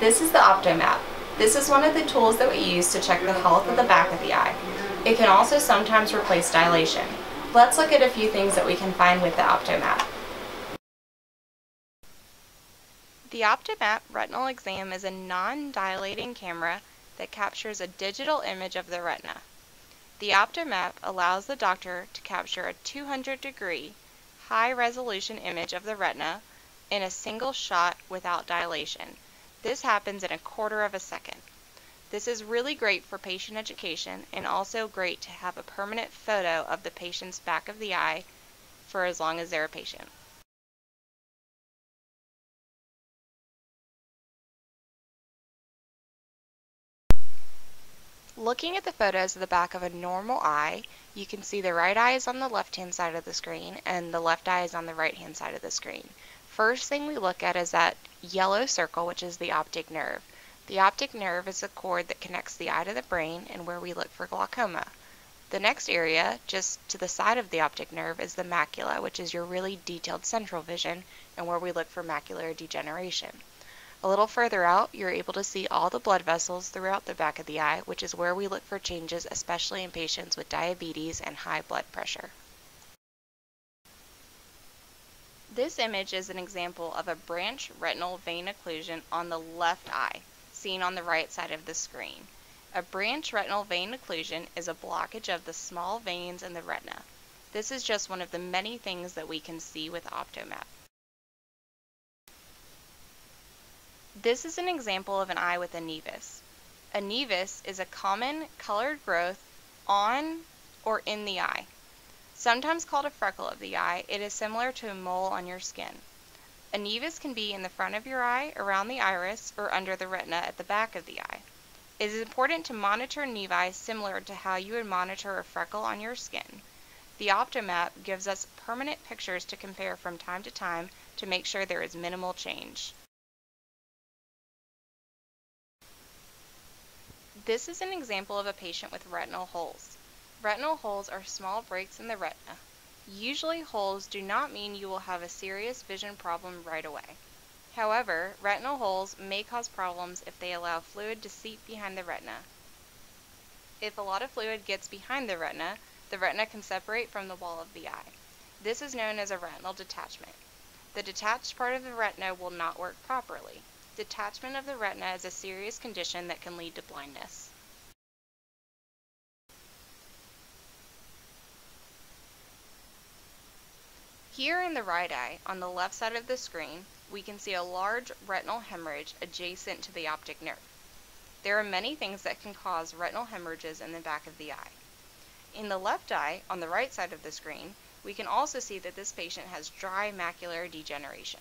This is the OptoMap. This is one of the tools that we use to check the health of the back of the eye. It can also sometimes replace dilation. Let's look at a few things that we can find with the OptoMap. The OptoMap retinal exam is a non-dilating camera that captures a digital image of the retina. The OptoMap allows the doctor to capture a 200 degree high resolution image of the retina in a single shot without dilation. This happens in a quarter of a second. This is really great for patient education and also great to have a permanent photo of the patient's back of the eye for as long as they're a patient. Looking at the photos of the back of a normal eye, you can see the right eye is on the left hand side of the screen and the left eye is on the right hand side of the screen. First thing we look at is that yellow circle, which is the optic nerve. The optic nerve is the cord that connects the eye to the brain and where we look for glaucoma. The next area, just to the side of the optic nerve, is the macula, which is your really detailed central vision and where we look for macular degeneration. A little further out, you're able to see all the blood vessels throughout the back of the eye, which is where we look for changes, especially in patients with diabetes and high blood pressure. This image is an example of a branch retinal vein occlusion on the left eye seen on the right side of the screen. A branch retinal vein occlusion is a blockage of the small veins in the retina. This is just one of the many things that we can see with OptoMap. This is an example of an eye with a nevus. A nevus is a common colored growth on or in the eye. Sometimes called a freckle of the eye, it is similar to a mole on your skin. A nevus can be in the front of your eye, around the iris, or under the retina at the back of the eye. It is important to monitor nevi similar to how you would monitor a freckle on your skin. The OptoMap gives us permanent pictures to compare from time to time to make sure there is minimal change. This is an example of a patient with retinal holes. Retinal holes are small breaks in the retina. Usually holes do not mean you will have a serious vision problem right away. However, retinal holes may cause problems if they allow fluid to seep behind the retina. If a lot of fluid gets behind the retina, the retina can separate from the wall of the eye. This is known as a retinal detachment. The detached part of the retina will not work properly. Detachment of the retina is a serious condition that can lead to blindness. Here in the right eye, on the left side of the screen, we can see a large retinal hemorrhage adjacent to the optic nerve. There are many things that can cause retinal hemorrhages in the back of the eye. In the left eye, on the right side of the screen, we can also see that this patient has dry macular degeneration.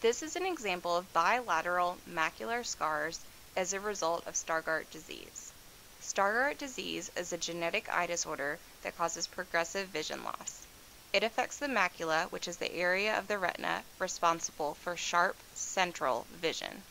This is an example of bilateral macular scars as a result of Stargardt disease. Stargardt disease is a genetic eye disorder that causes progressive vision loss. It affects the macula, which is the area of the retina responsible for sharp central vision.